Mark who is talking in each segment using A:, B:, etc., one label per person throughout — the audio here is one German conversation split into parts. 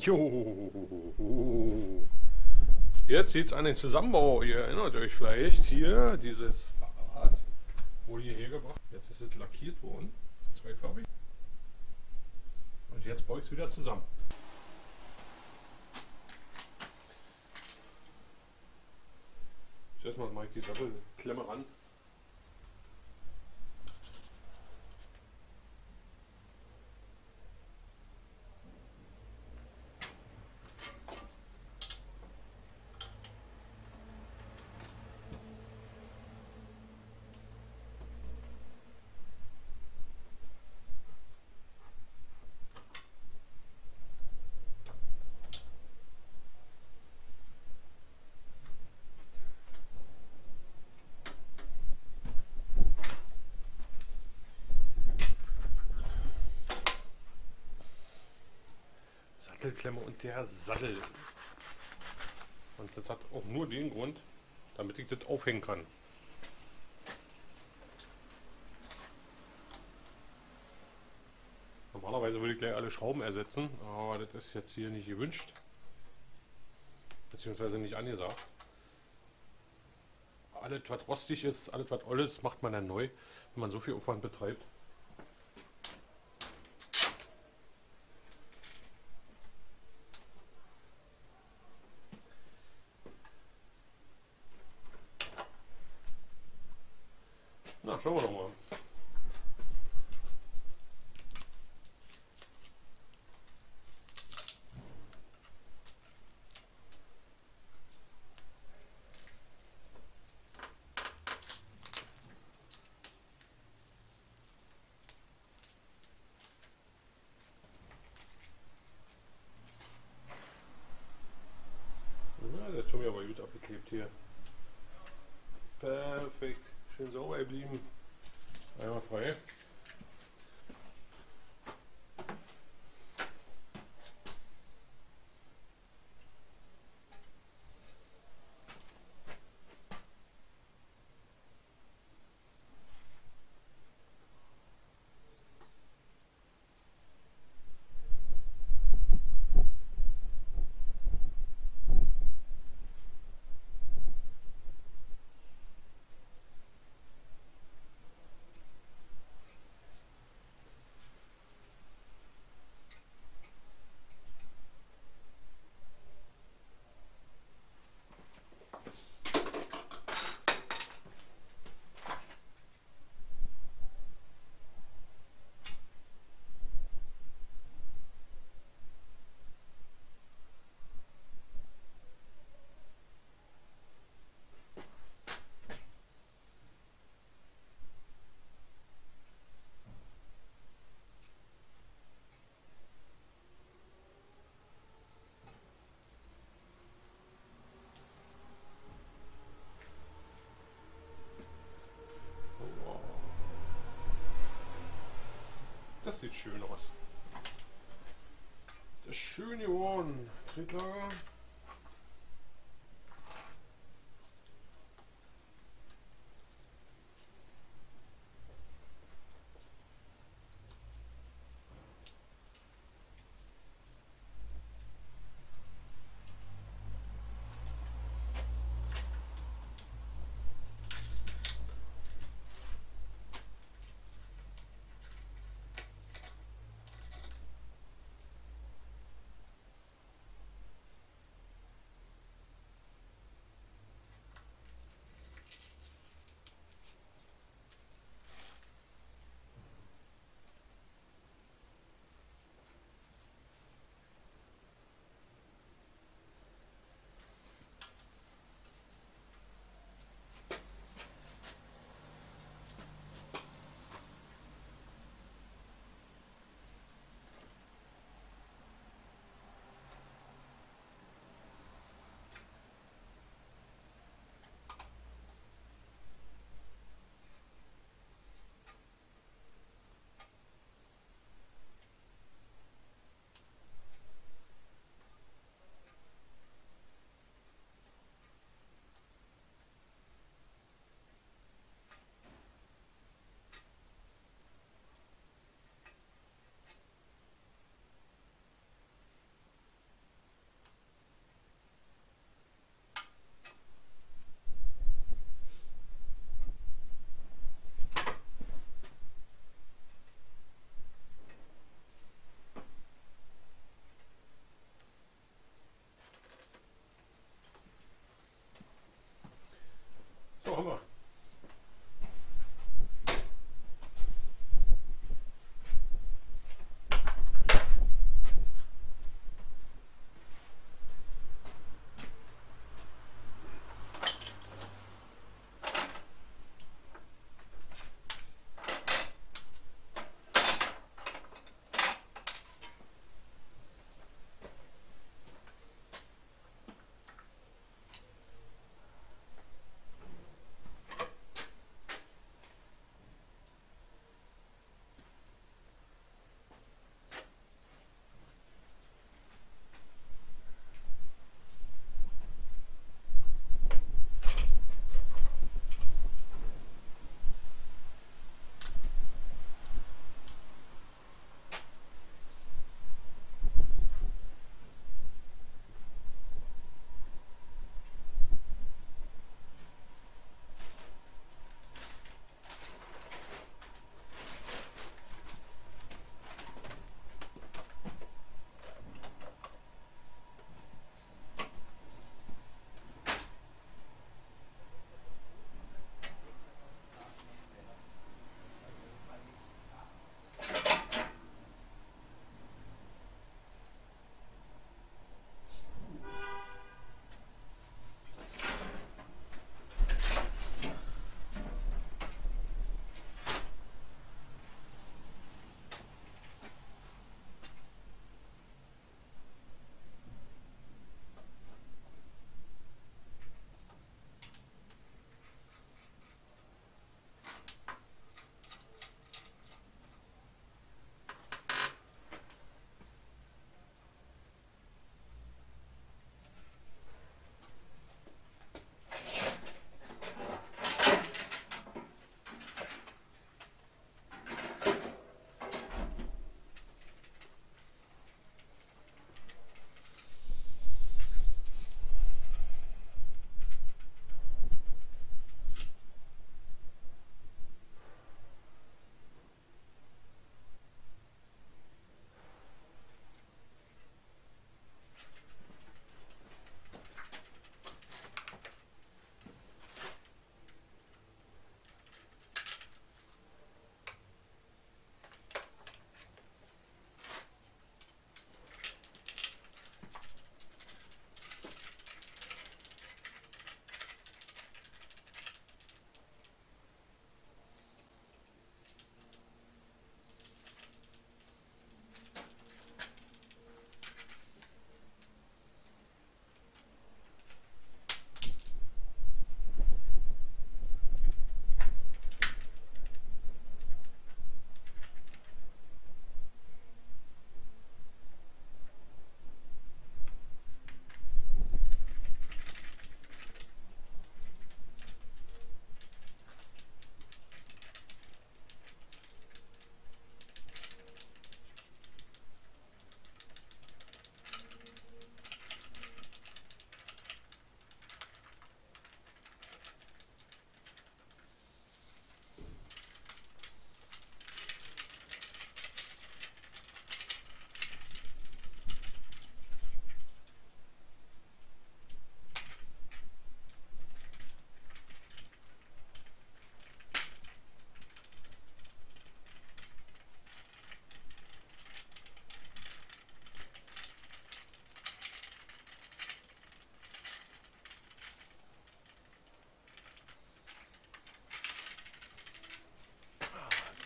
A: Jo. Jetzt sieht es an den Zusammenbau. Ihr erinnert euch vielleicht hier dieses Fahrrad wurde hierher gebracht. Jetzt ist es lackiert worden. Zweifarbig. Und jetzt baue ich es wieder zusammen. Zuerst mal mache ich die Sattelklemme ran. Sattelklemme und der Sattel. Und das hat auch nur den Grund, damit ich das aufhängen kann. Normalerweise würde ich gleich alle Schrauben ersetzen, aber das ist jetzt hier nicht gewünscht. Beziehungsweise nicht angesagt. Alles, was rostig ist, alles, was alles, macht man dann neu, wenn man so viel Aufwand betreibt. Das sieht schön aus. Das ist schön geworden.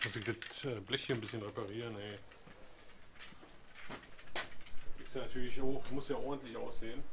A: Muss ich das Blech hier ein bisschen reparieren, ey. Ist ja natürlich auch, muss ja ordentlich aussehen.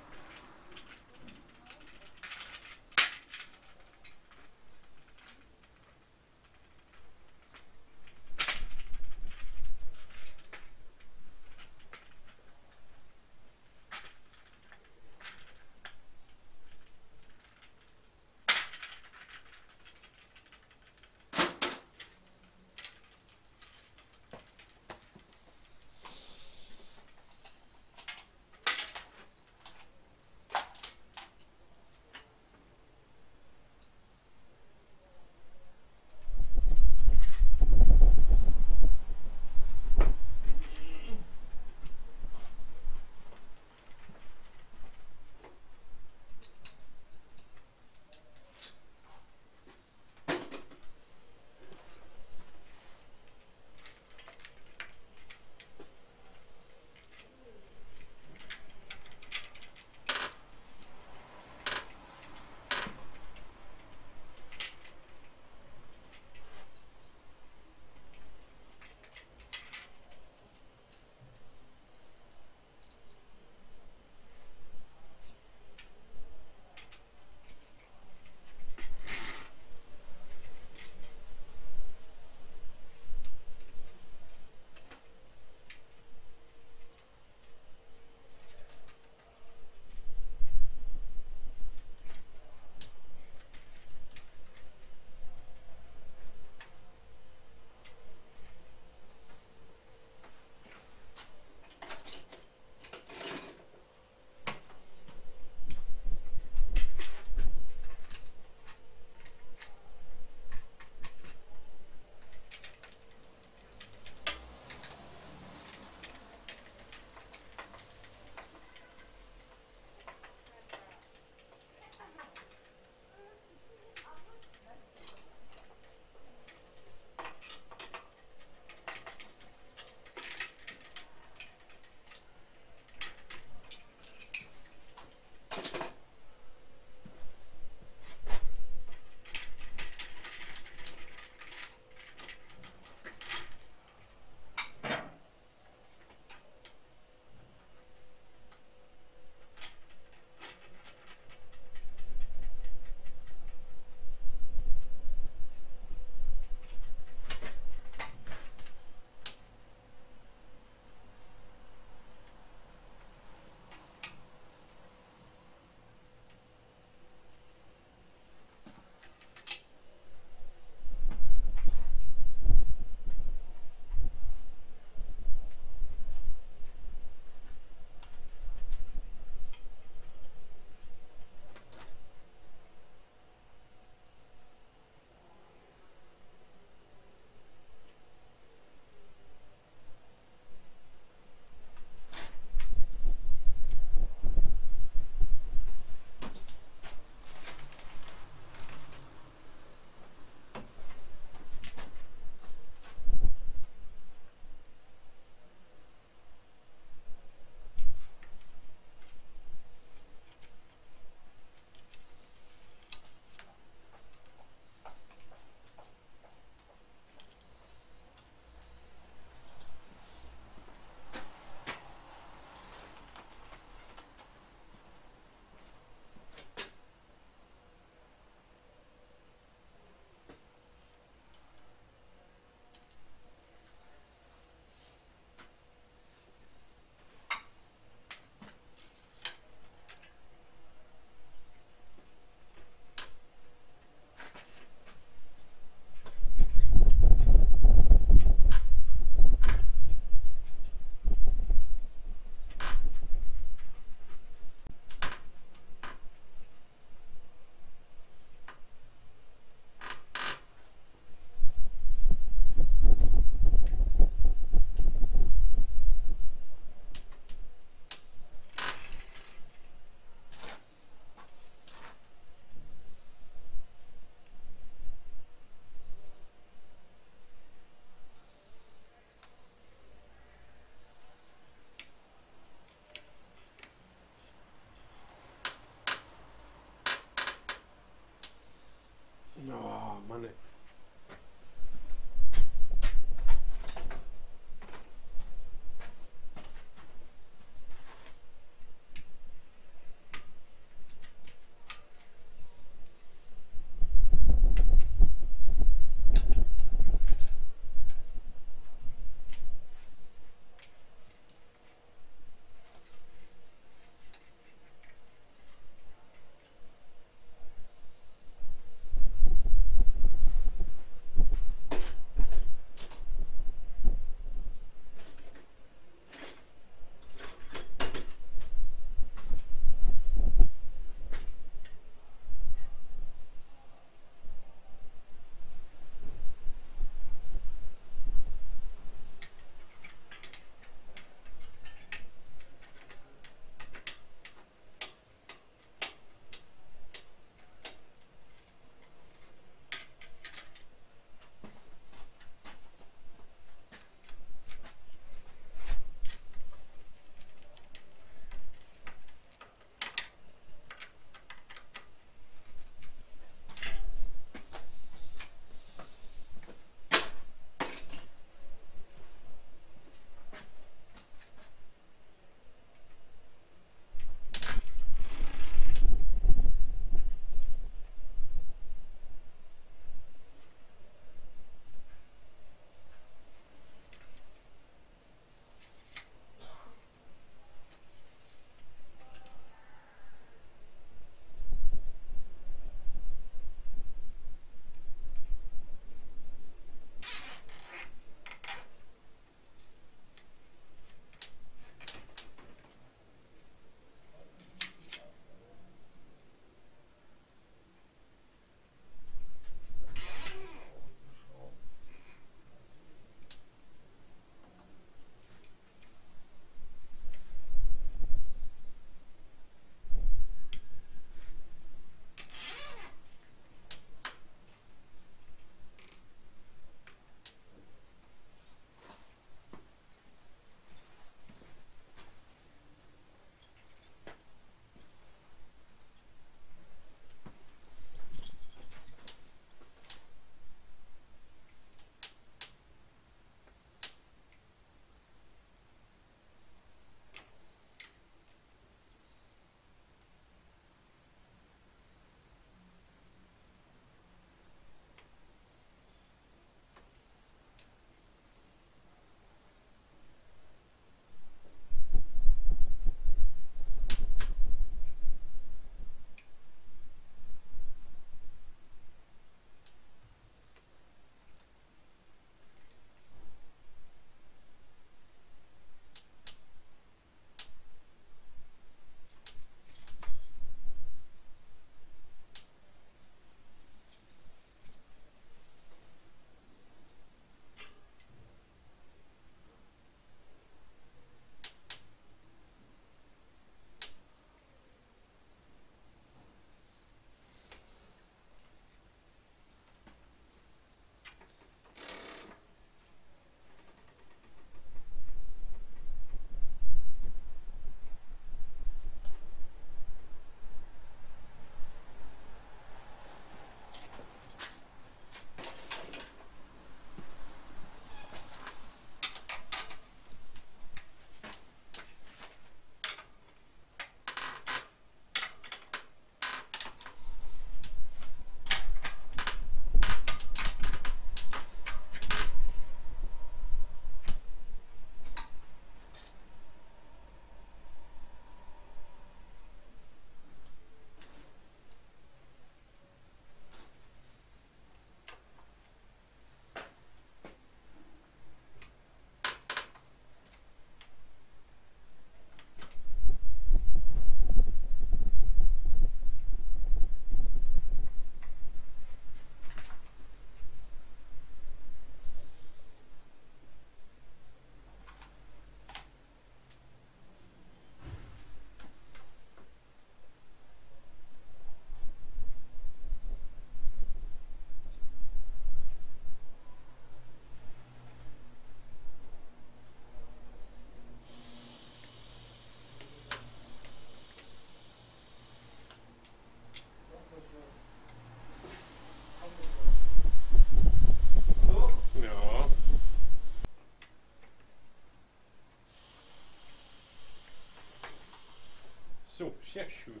A: Sehr schön.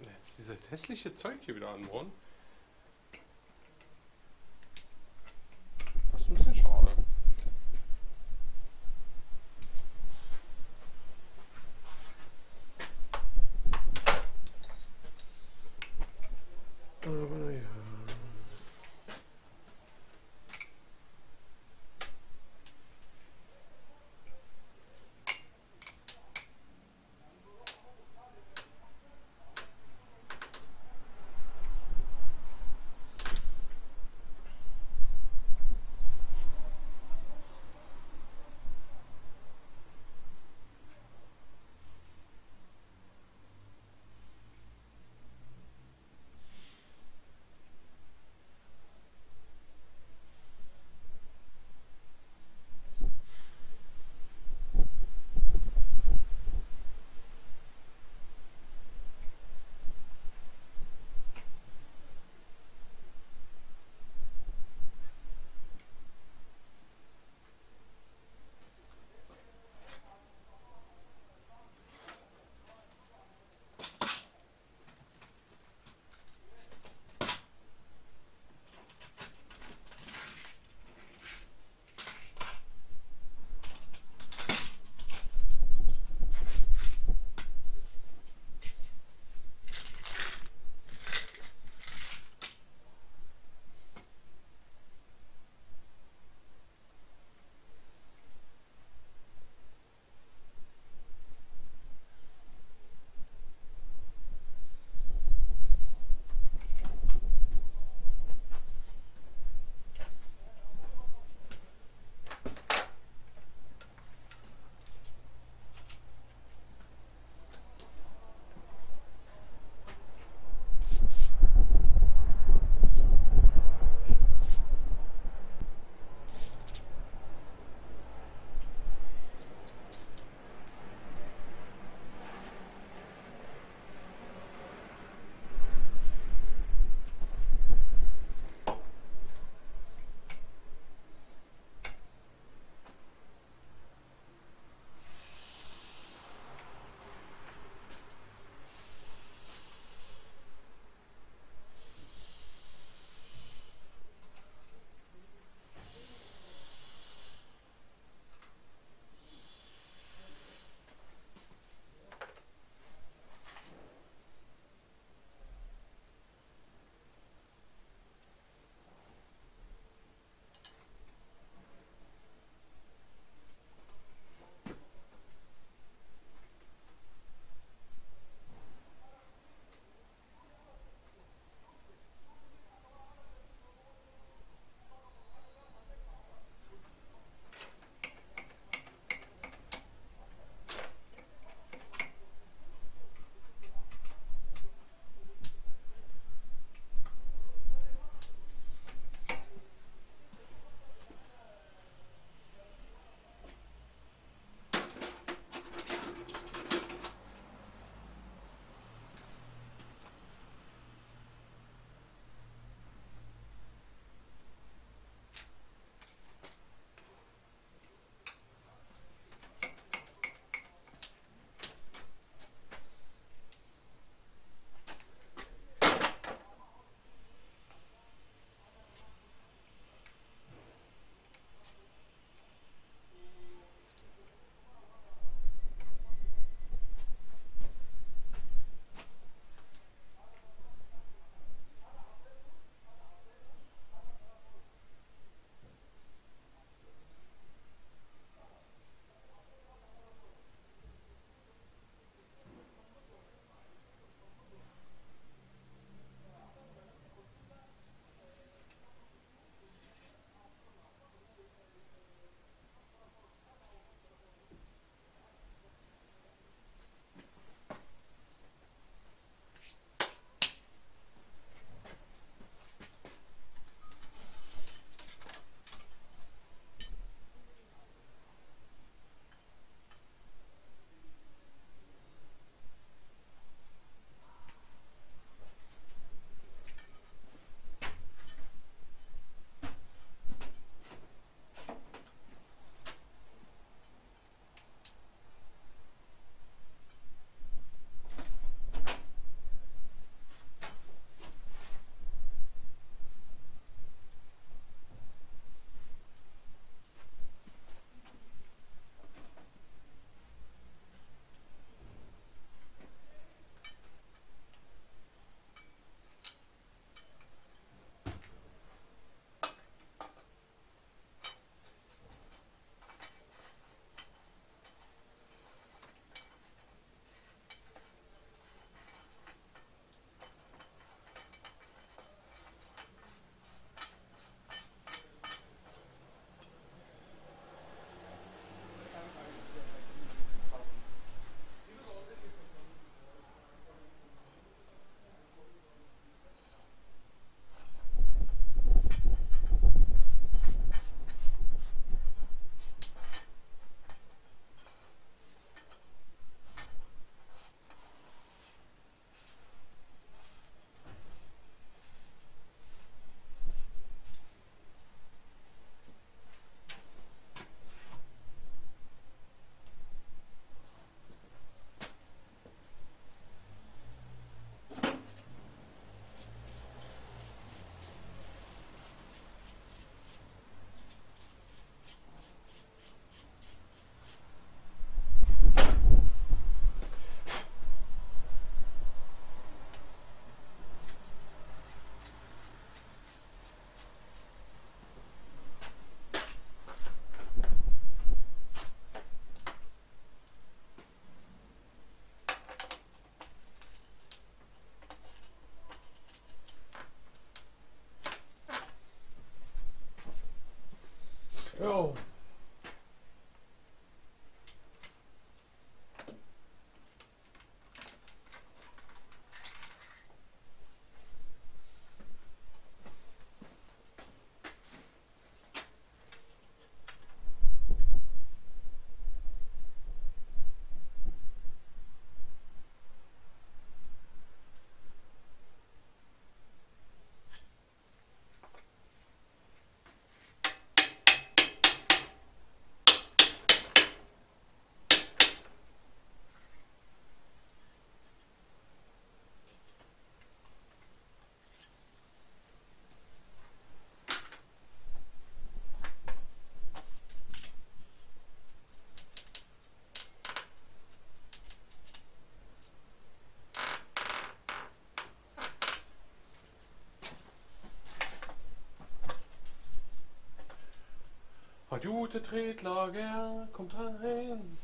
A: Jetzt dieses hässliche Zeug hier wieder anbauen. Hat gute Tretlager, kommt rein.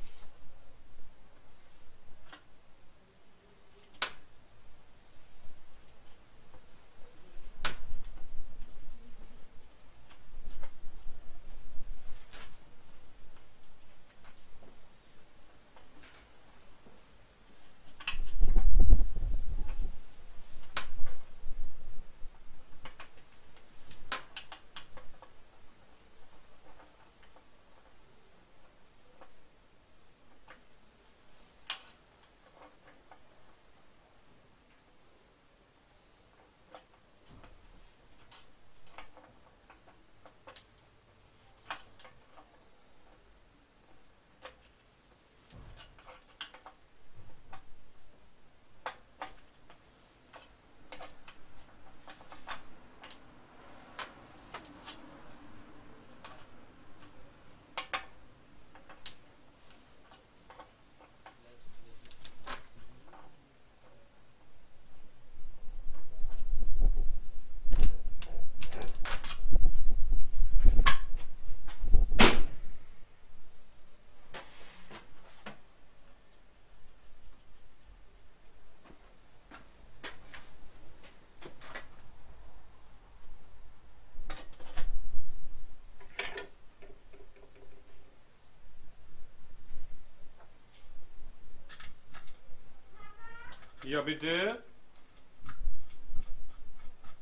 A: Ja, bitte.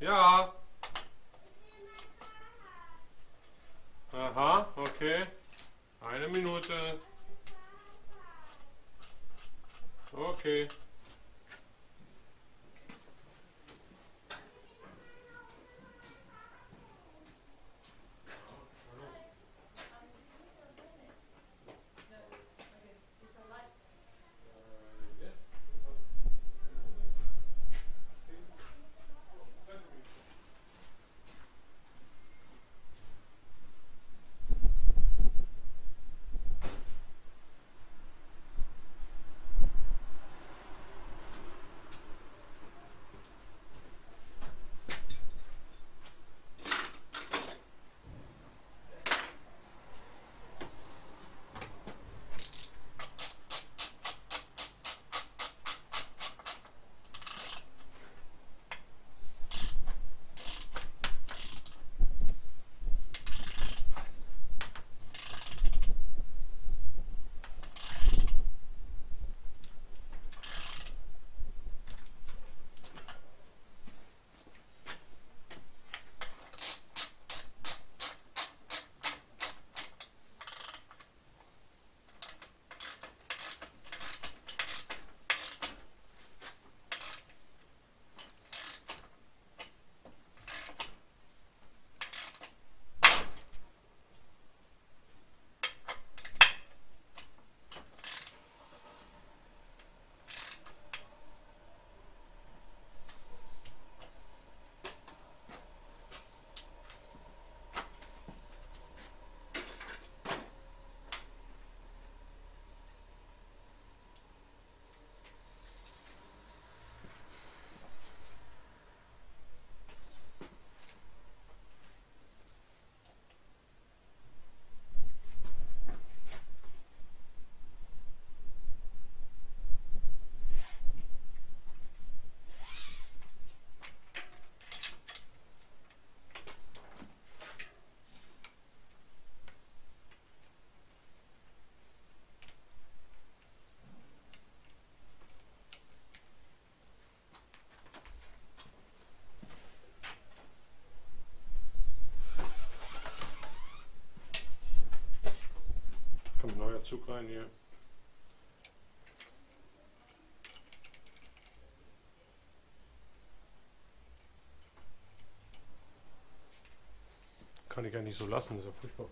A: Ja. Abzug rein hier. Kann ich ja nicht so lassen, ist ja furchtbar.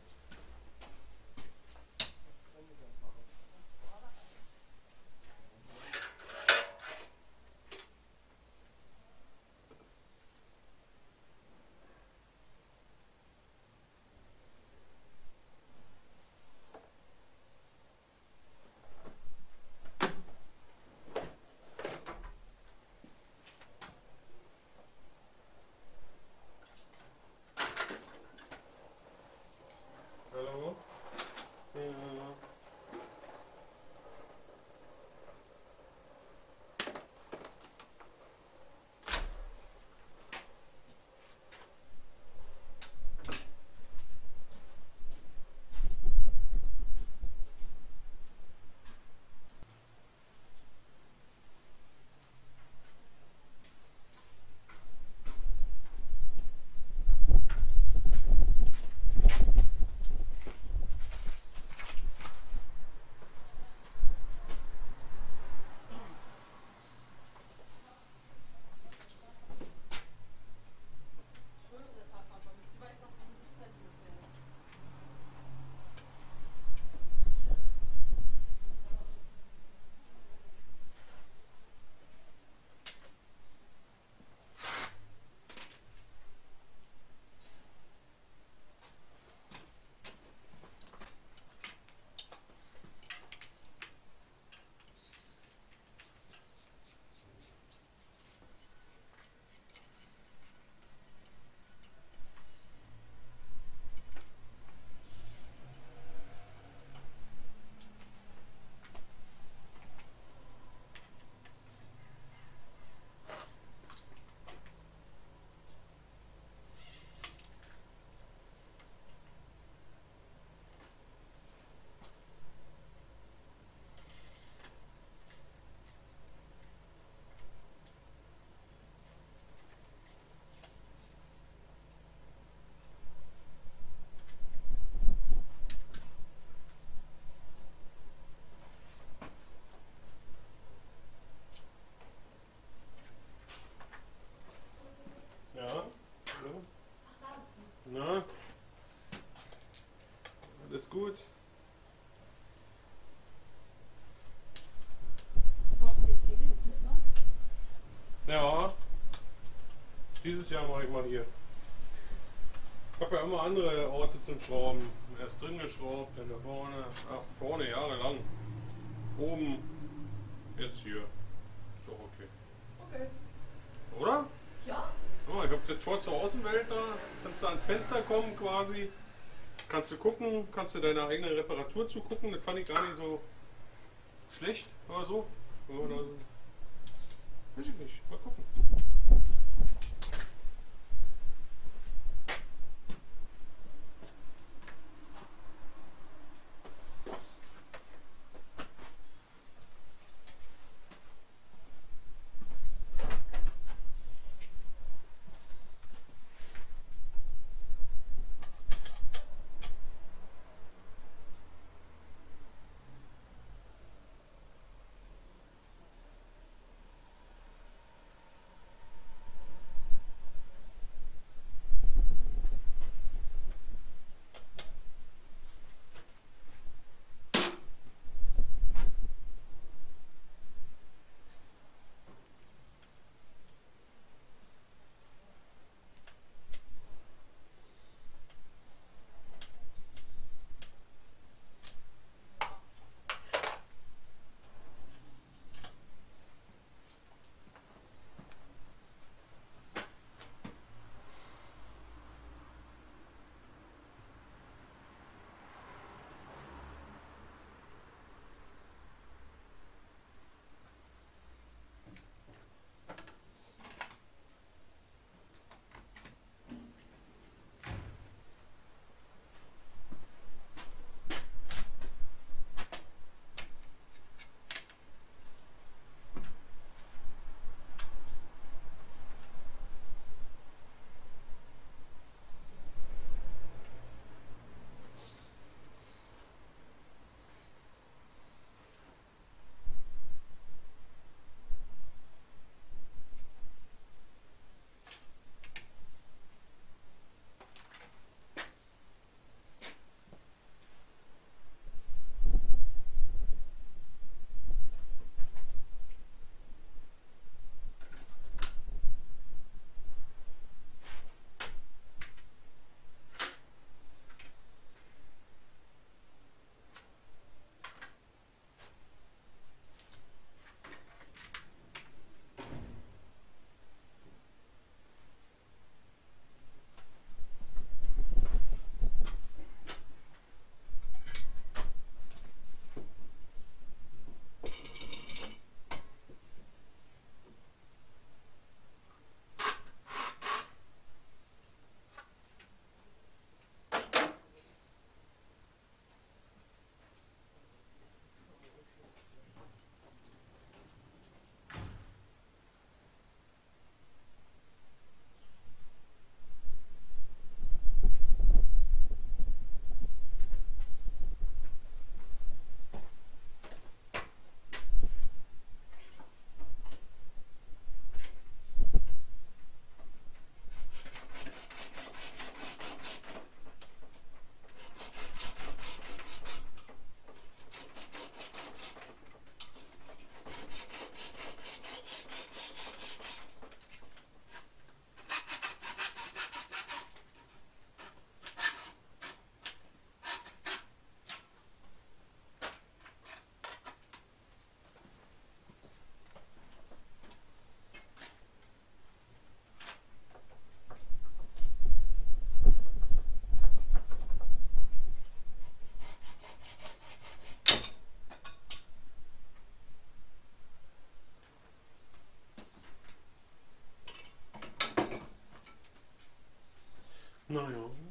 A: Dieses Jahr mache ich mal hier. Ich habe ja immer andere Orte zum Schrauben. Erst drin geschraubt, dann da vorne. Ach, vorne jahrelang. Oben. Jetzt hier. Ist doch okay.
B: Okay.
A: Oder?
B: Ja?
A: Oh, ich habe das Tor zur Außenwelt da. Kannst du ans Fenster kommen quasi. Kannst du gucken, kannst du deine eigene Reparatur zugucken. Das fand ich gar nicht so schlecht oder so. Oder so. Weiß ich nicht. Mal gucken. Naja. Hause.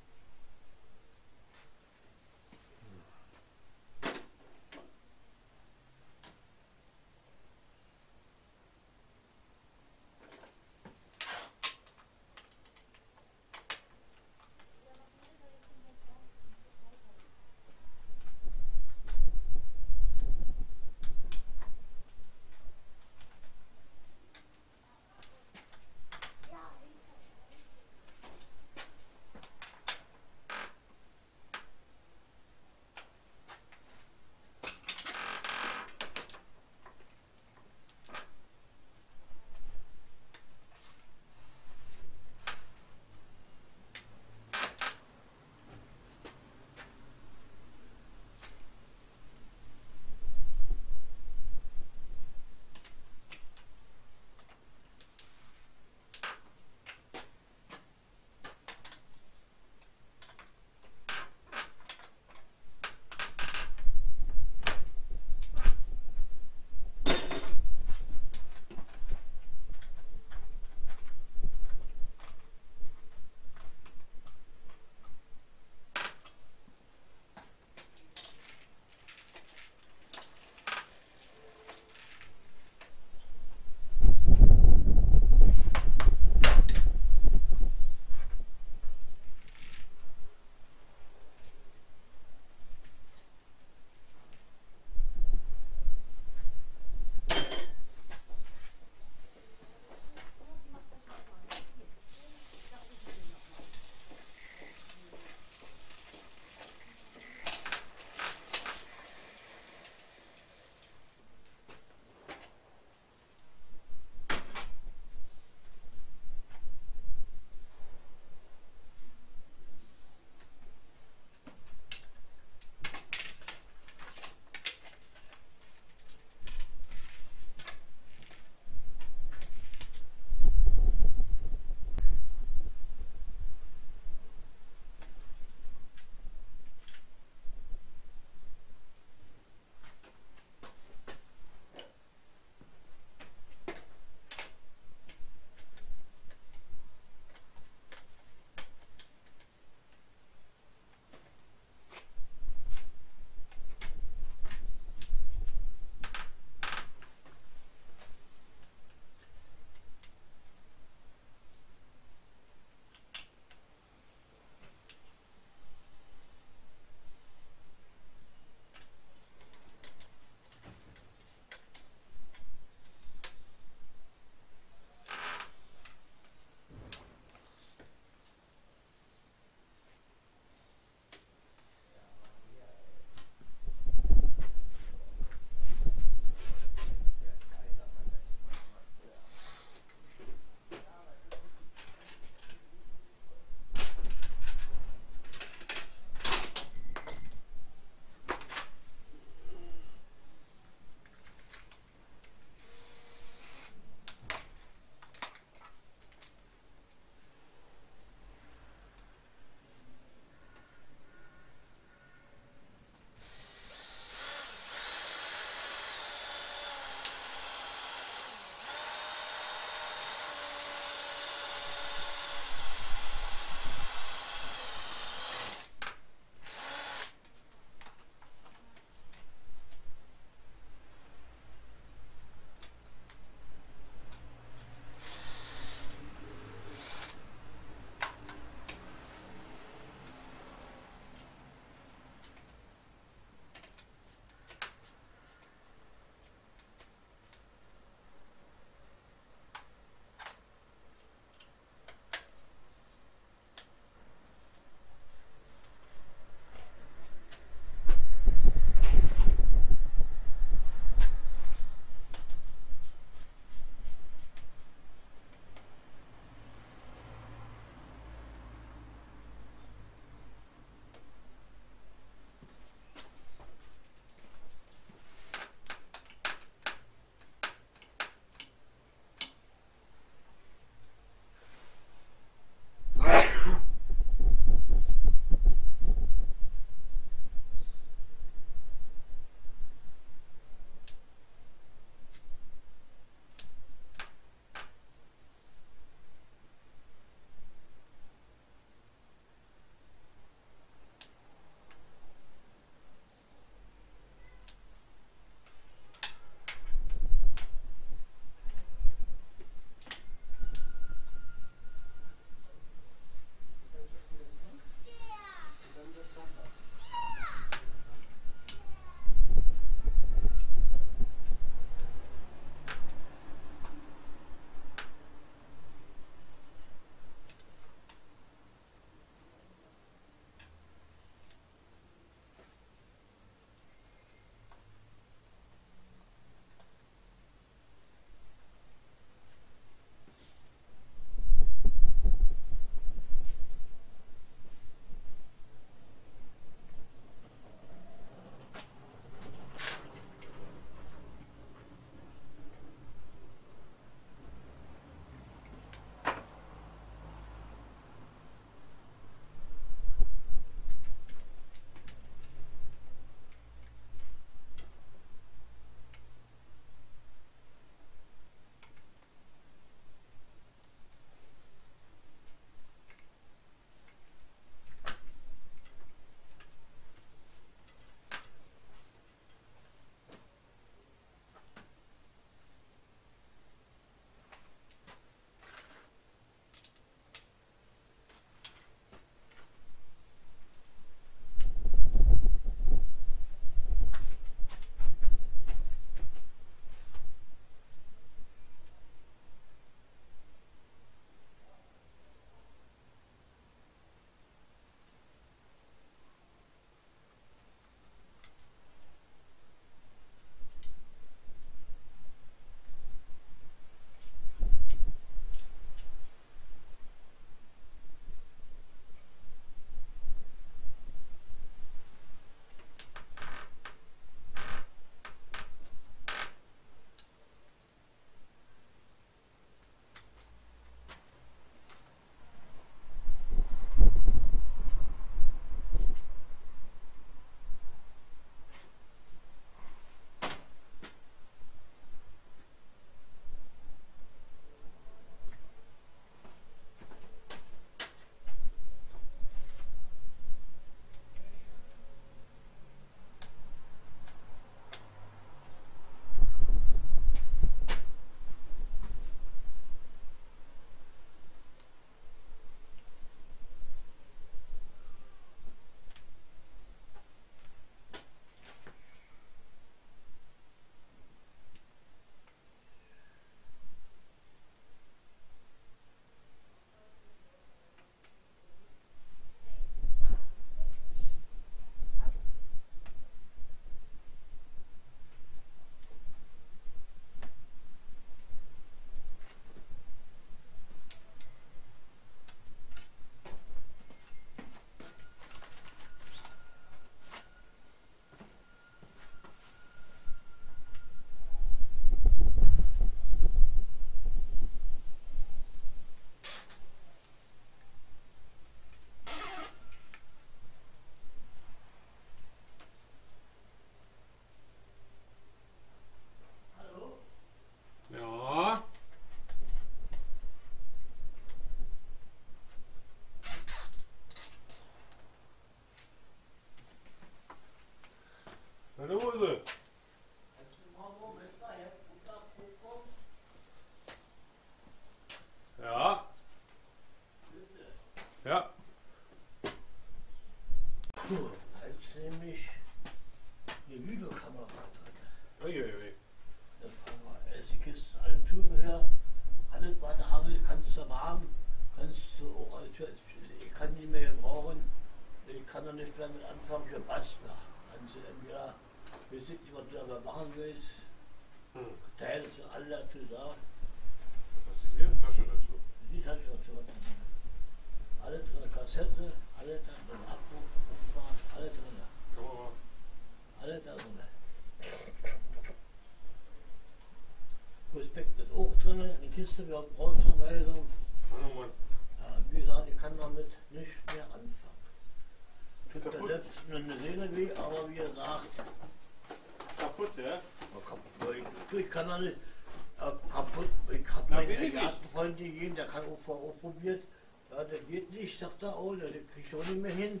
C: Gegeben, der kann auch probiert. Ja, der geht nicht, sagt er, oh, der kriegt ich auch nicht mehr hin.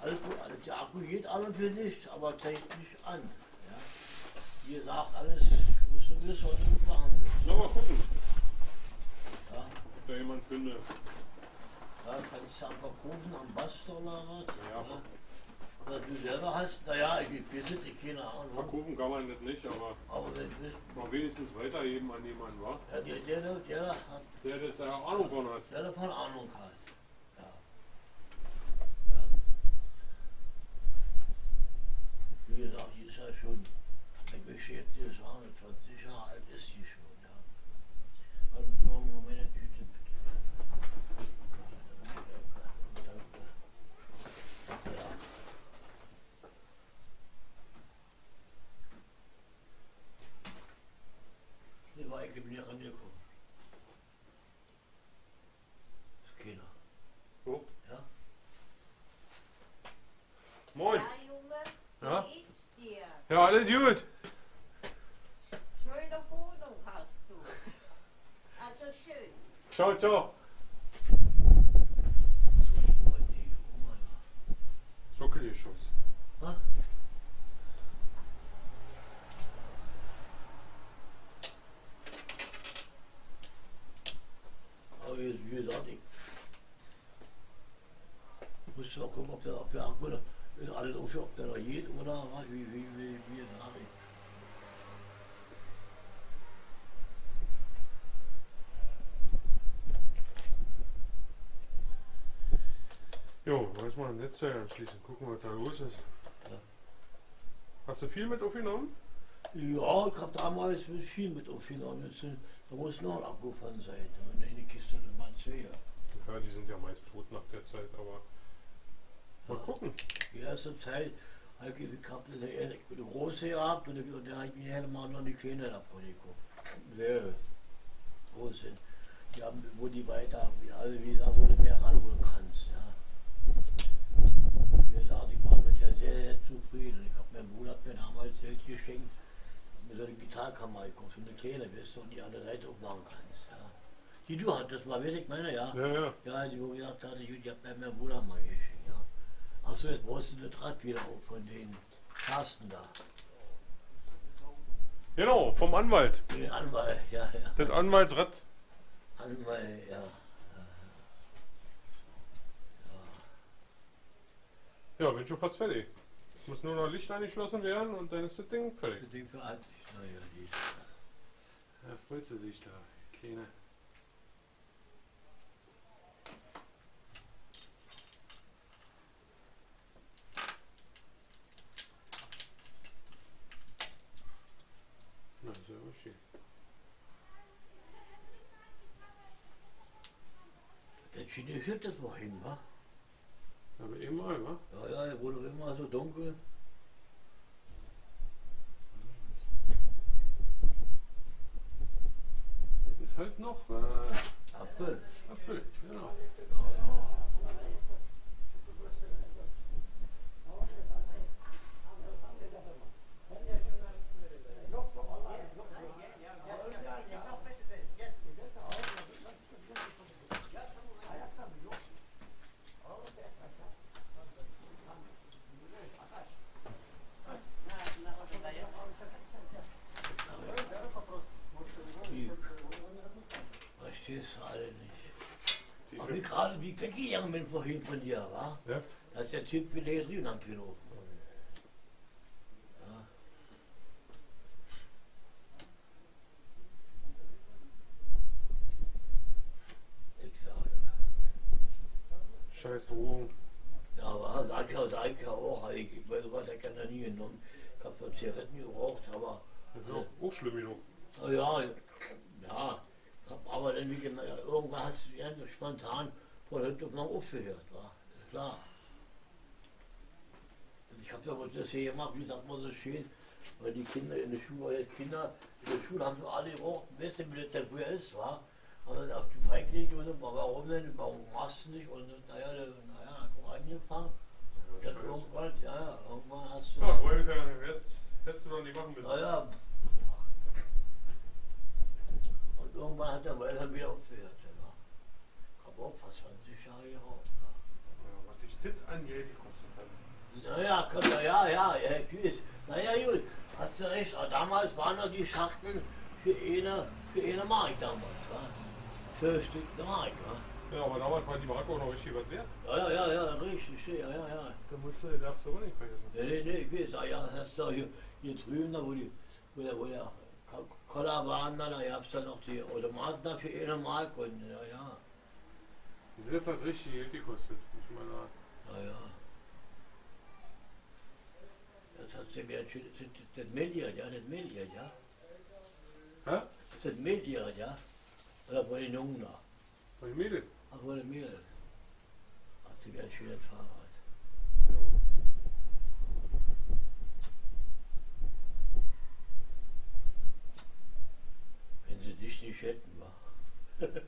C: Also, also der Akku geht an und für sich, aber zeigt nicht an. Ja. Wie gesagt, alles du wissen, was du machen.
A: Na, mal gucken,
C: Ja.
A: ob da jemand findet.
C: Ja, kannst du einfach rufen am Baster oder was?
A: Ja.
C: Oder du selber hast, naja, ich ich keine Ahnung.
A: Verkaufen kann man das nicht, aber
C: Aber
A: mal wenigstens weitergeben an jemanden, wa?
C: ja, der, der, der, der, hat,
A: Der, der da Ahnung von hat.
C: der davon Ahnung hat. Ja. ja. Wie gesagt, die ist ja schon, ich möchte jetzt hier sagen, 20 Jahre alt ist die schon. Ja. Warte, ich mache mal meine Tüte bitte. Danke, danke. Ja. Nee, war ich bin hier rangekommen. Ist keiner.
A: So.
C: Ja?
A: Moin.
D: Ja, Junge,
A: Ja?
D: wie geht's dir?
A: Ja, alles gut.
D: Schöne Wohnung hast du. Also schön.
A: Ciao, ciao.
C: So, oh nee, oh mein Gott.
A: Sockelgeschoss.
C: Was? Aber wie, wie gesagt, ich muss mal gucken, ob der, ob der Akku noch, ist alles auf, ob der noch geht oder was, wie, wie, wie, wie, sag ich.
A: Netzteil anschließen. Gucken, was da los ist.
C: Ja.
A: Hast du viel mit aufgenommen?
C: Ja, ich habe damals viel mit aufgenommen. Sind- Da muss noch von sein. Und in die Kiste sind mal zwei. Ja.
A: Die sind ja meist tot nach der Zeit, aber mal
C: Ja.
A: gucken.
C: Die erste Zeit habe ich ich hab eine eine große gehabt und dann da habe ich mir mal noch die kleine davon geguckt. Sehr groß sind. Die haben, wo die weiter, also wie gesagt, wo du mehr ranholen kannst. Ja. Wie gesagt, ich war mit der sehr, zufrieden. Ich habe meinem Bruder hat mir damals Geld geschenkt, mir so eine Gitarrenkamera gekauft, so eine kleine, weißt du, und die an der Seite aufmachen kannst. Ja. Die du hattest, mal weiß ich meine, ja.
A: Ja, ja.
C: Ja, die wo gesagt hat, ich, ich hab mir meinen Bruder mal geschenkt, ja. Achso, jetzt brauchst du das Rad wieder auf von den Carsten da.
A: Genau, vom Anwalt.
C: Den Anwalt, ja, ja.
A: Das Anwaltsrad.
C: Anwalt, ja.
A: Ja, bin schon fast fertig. Muss nur noch Licht angeschlossen werden und dann ist das Ding fertig.
C: Das Ding für 80, naja, die.
A: Da freut sie sich da, Kleine. Na, ist ja auch schön.
C: Der Chinesisch das wohin, wa?
A: Aber eben mal, wa?
C: Ja, ja, der wurde immer so dunkel.
A: Das ist halt noch äh,
C: April.
A: April, genau.
C: Weggegangen bin vorhin von dir, wa?
A: Ja?
C: Da ist der Typ wieder hier drüben am. Ja. Ich sage.
A: Scheiß Drogen.
C: Ja, aber Salka, Salka auch. Ich, ich weiß was, der kann er nie genommen. Ich habe Zigaretten geraucht, aber.
A: Ist auch, schlimm genug.
C: Ja, ja. Ich hab aber dann wie gesagt, irgendwann hast du ja spontan von heute auf morgen aufgehört, war. Ist klar. Und ich habe ja wohl das hier gemacht, wie sagt man so schön, weil die Kinder in der Schule, die Kinder in der Schule haben so alle geraucht, wissen, wie das dafür ist, war. Haben dann auf die Feiglinge und so, warum denn, warum machst du nicht? Und naja, naja, hat auch angefangen.
A: Ja,
C: irgendwann, ja, irgendwann hast du.
A: Ja, wollte, jetzt hättest du doch nicht machen müssen.
C: Naja. Und irgendwann hat der Wälder wieder aufgehört. Ja. Habe auch fast 20 Jahre geraucht.
A: Ja, was dich das an Geld gekostet hat.
C: Ja. Naja, komm, ja, ja, ja, ja, gewiss. Naja, gut, hast du recht. Aber damals waren noch die Schachteln für eine, für eine Mark damals. Wa? Zwölf Stück eine Mark. Wa?
A: Ja, aber damals war die Marke auch noch richtig was wert.
C: Ja, ja, ja, ja, richtig, ja, ja, ja.
A: Da musst du, darfst du aber nicht vergessen.
C: Nee, nee, ich weiß, ah, ja, das hast du hier, hier drüben, da wo die, wo der, wo der Waren, da, da gab's dann noch die Automaten da für eine Mark und, ja, ja,
A: Das hat richtig Geld gekostet. Ich meine,
C: ja, ja. Das hat sie mir schön, das, das, das Milliard, ja, das Milliard, ja.
A: hä?
C: Das ist Milliard, ja. Oder von den Jungen da.
A: Bei Mädel.
C: Ach, von den Mädels. Hat sie mir ein schönes Fahrrad.
A: Ja.
C: Dich nicht hätten, war.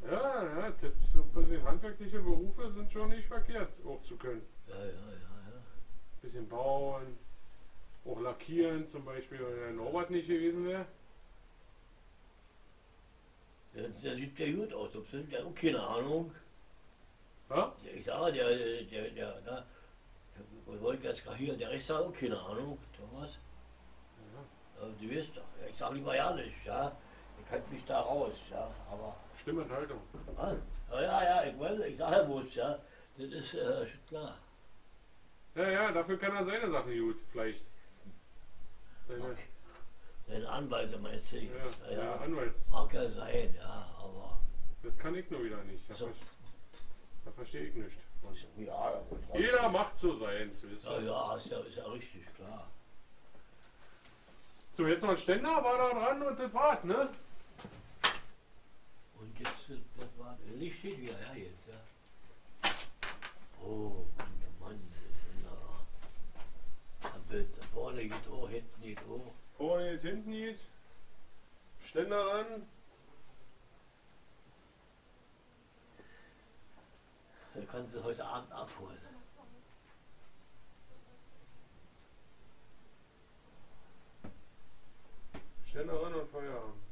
A: Ja, ja, bisschen handwerkliche Berufe sind schon nicht verkehrt, auch zu können.
C: Ja, ja, ja, ja.
A: bisschen bauen, auch lackieren zum Beispiel, wenn der Norbert nicht gewesen wäre.
C: Der, der sieht ja gut aus, ob sie, der hat auch keine Ahnung.
A: Ja?
C: Ja, Ich sage, der, der, der, der, der, der Wolfgang hier, der Rest hat auch keine Ahnung, Thomas.
A: Ja.
C: Aber du weißt doch, ich sage lieber ja nicht, ja. Ich halte mich da raus, ja. Aber,
A: Stimme und Haltung.
C: ah, ja, ja, ja, ich weiß, ich sage ja bloß, ja. Das ist äh, klar.
A: Ja, ja, dafür kann er seine Sachen gut, vielleicht. Seine
C: Deine Anwälte meinst du?
A: ja,
C: ja,
A: ja, Anwalts.
C: Mag ja sein, ja, aber.
A: Das kann ich nur wieder nicht. Da,
C: So.
A: da verstehe ich nicht.
C: Ja, das
A: Jeder macht so seins, wisst
C: Ja,
A: ihr.
C: ja, ist ja, ist ja richtig klar.
A: So, jetzt noch ein Ständer war da dran und das war's, ne?
C: Und jetzt, das war, das Licht steht wieder, ja, jetzt, ja. Oh, Mann, oh Mann, wunderbar. Da wird, da vorne geht auch, hinten geht auch.
A: Vorne geht, hinten geht. Ständer ran.
C: Da kannst du heute Abend abholen.
A: Ständer ran und Feierabend.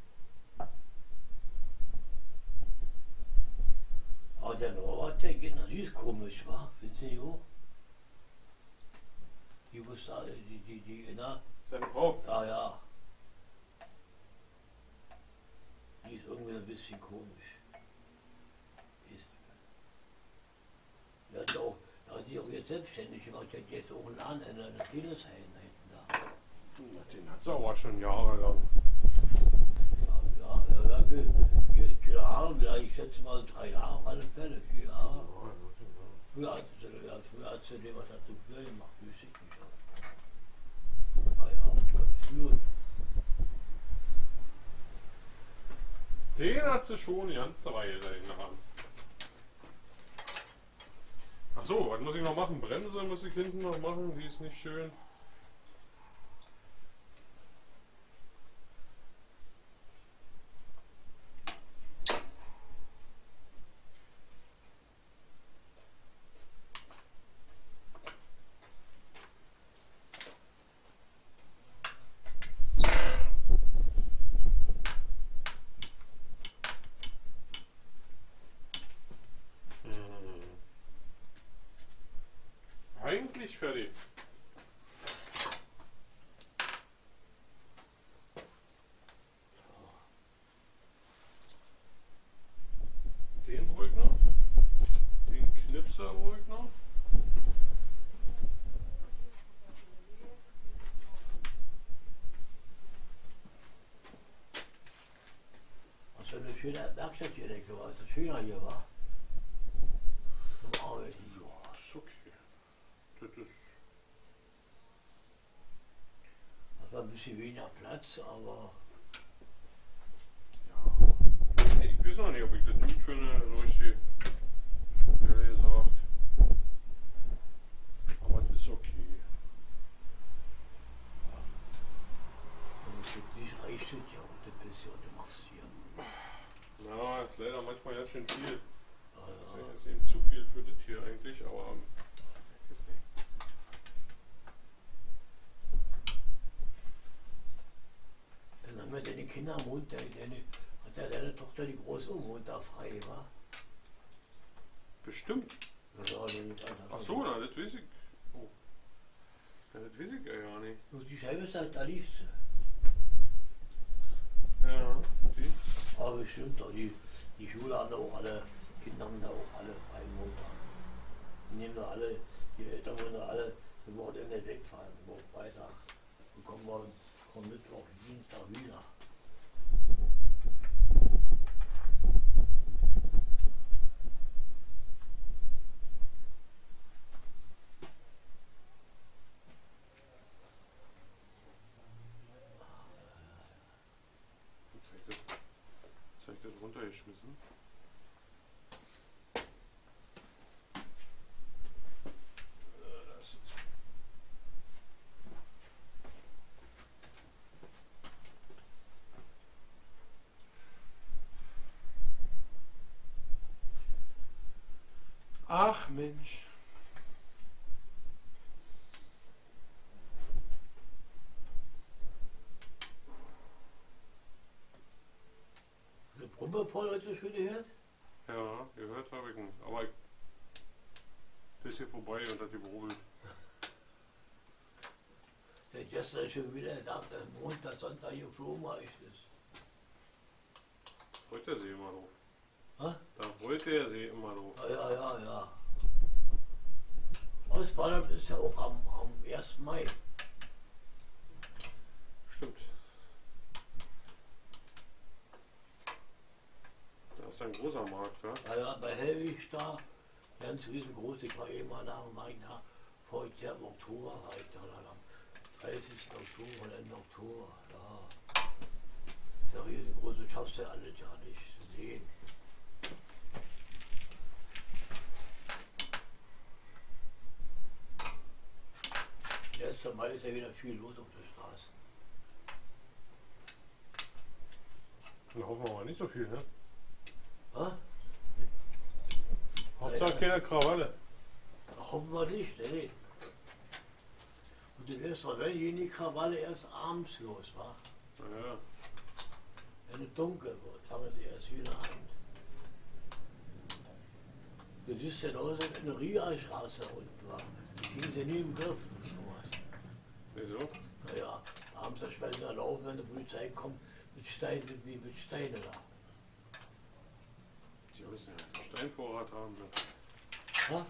C: Aber der Norbert, der geht natürlich komisch, wa? Findest du nicht auch? Die wusste alle, die, die, die, na,
A: Seine Frau.
C: ja, ja. Die ist irgendwie ein bisschen komisch. Die ist, die hat ja auch, die hat sich auch jetzt selbstständig gemacht, die hat jetzt auch einen Laden in da hinten da.
A: Den hat sie aber schon jahrelang.
C: Ja, ja, ja, ja, ge- ge- ja, ich schätze mal drei Jahre auf alle Fälle, vier Jahre. Früher hat sie, ja, früher hat sie, was hat sie früher gemacht, wüsste ich nicht. Ah ja, ganz gut.
A: Den hat sie schon die ganze Weile in der Hand. Ach so, was muss ich noch machen? Bremse muss ich hinten noch machen, die ist nicht schön. Hm. Eigentlich fertig. Den Pizza ruhig noch.
C: Was für eine schöne Werkstatt hier, denke ich, was schöner hier war. Zum Arbeiten.
A: Ja, ist okay. Das ist.
C: Das war ein bisschen weniger Platz, aber
A: Ja. Ich weiß noch nicht, ob ich das gut finde, so richtig. Ehrlich gesagt. Aber das ist okay.
C: für dich reicht es ja auch ein bisschen, was du machst hier.
A: Ja, ist leider manchmal ganz schön viel. Das ist eben zu viel für das hier eigentlich, aber. ähm, nicht.
C: Dann haben wir deine Kinder am Montag, deine, hat ja deine Tochter die Große am Montag frei, wa?
A: Bestimmt.
C: Ja, ja, die hat
A: Ach so, na, das weiß ich. Oh. Ja, das weiß ich ja gar nicht.
C: So, die Scheibe ist halt, da liegt sie.
A: Ja, die.
C: Aber bestimmt doch, die, die Schule haben da auch alle, Kinder haben da auch alle frei am Montag. Die nehmen da alle, die Eltern wollen da alle am Wochenende wegfahren, am Freitag. Dann kommen wir, kommen Mittwoch, Dienstag wieder.
A: Jetzt habe ich das, jetzt hab ich das runtergeschmissen. Äh, das ist- Ach Mensch.
C: Der Brummerpaul heute schon gehört?
A: Ja, gehört habe ich ihn. Aber ich ist hier vorbei und hat die Brobelt.
C: Der hat gestern schon wieder gesagt, dass Montag, Sonntag hier Flohmarkt ist.
A: Freut er sich immer drauf.
C: Hä?
A: Da freut er sich immer drauf.
C: Ja, ja, ja, ja. Ausballern ist ja auch am, am 1. Mai.
A: Stimmt. Da ist ein großer Markt, ja?
C: Ja, ja, bei Hellwig da, ganz riesengroß, ich war eben mal nach dem Markt da, voriges Jahr im Oktober war ich da, dann am 30. Oktober, Ende Oktober, ja. Der riesengroße, schaffst du ja alles ja nicht zu sehen. Der 1. Mai ist ja wieder viel los auf der Straße.
A: Da hoffen wir mal nicht so viel, ne?
C: Hä?
A: Hauptsache
C: Ja.
A: keine Krawalle.
C: Hoffen wir nicht, ne? Und du wirst doch, wenn die Krawalle erst abends los war,
A: Naja,
C: wenn es dunkel wird, fangen sie erst wieder an. Du siehst ja aus, in der Riga-Straße unten war. Die kriegen sie nie im Griff.
A: Wieso?
C: Naja, abends sie laufen, wenn die Polizei kommt, mit Steinen, mit, mit, mit Steine da.
A: Die müssen ja einen Steinvorrat haben. Ne?
C: Ja?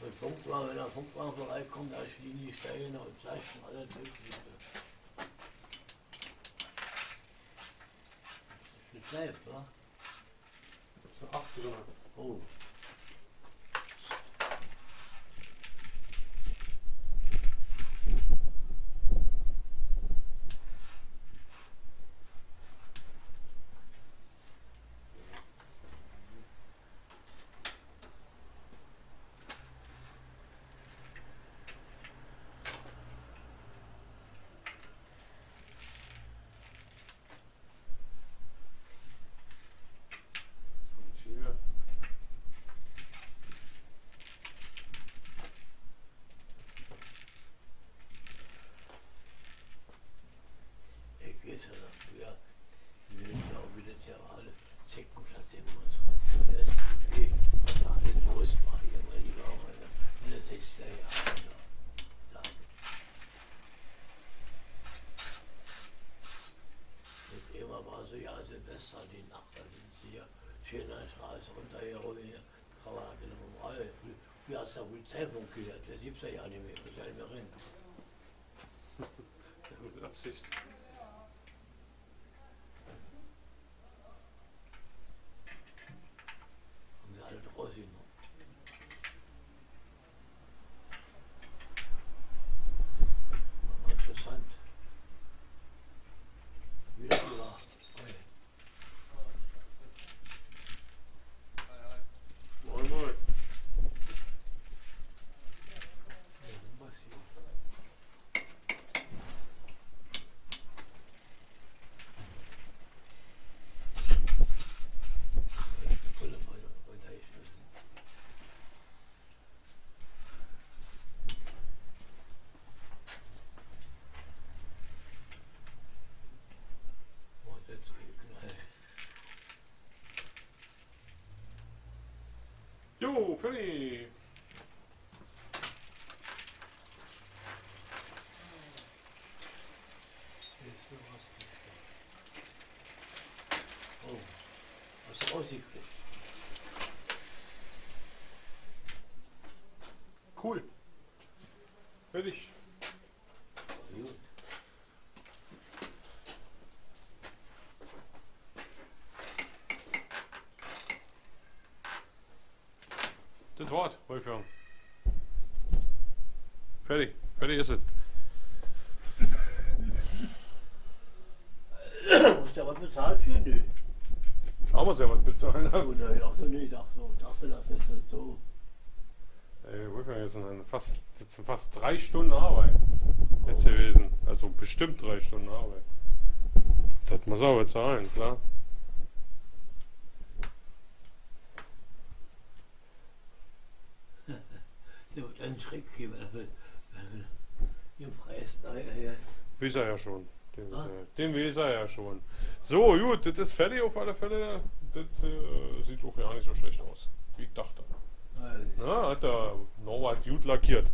C: Wenn der Funkwagen vorbeikommt, da stehen die Steine und Flaschen, alles mögliche. Das ist live, wa?
A: Da ist eine 8 drin.
C: Oh.
A: Jo, Ferdi.
C: Jetzt nur was. Oh, was rausgekriegt.
A: Cool. Fertig.
C: Gut.
A: Wolfgang. Fertig. Fertig ist es.
C: Muss der was bezahlt für? Nö.
A: Haben wir ja was bezahlen.
C: Oh, na, ach so, nee, ich dachte so, dachte, das ist so.
A: Ey, Wolfgang, jetzt sind fast, jetzt sind fast drei Stunden Arbeit jetzt gewesen. Also bestimmt drei Stunden Arbeit. Das muss auch bezahlen, klar.
C: Der wird einen Schreck er- Im Preis jetzt.
A: Weiß er ja schon. Den,
C: Ah.
A: weiß den weiß er ja schon. So, gut, das ist fertig auf alle Fälle. Das äh, sieht auch ja nicht so schlecht aus, wie ich dachte. Na, hat der Norbert gut lackiert.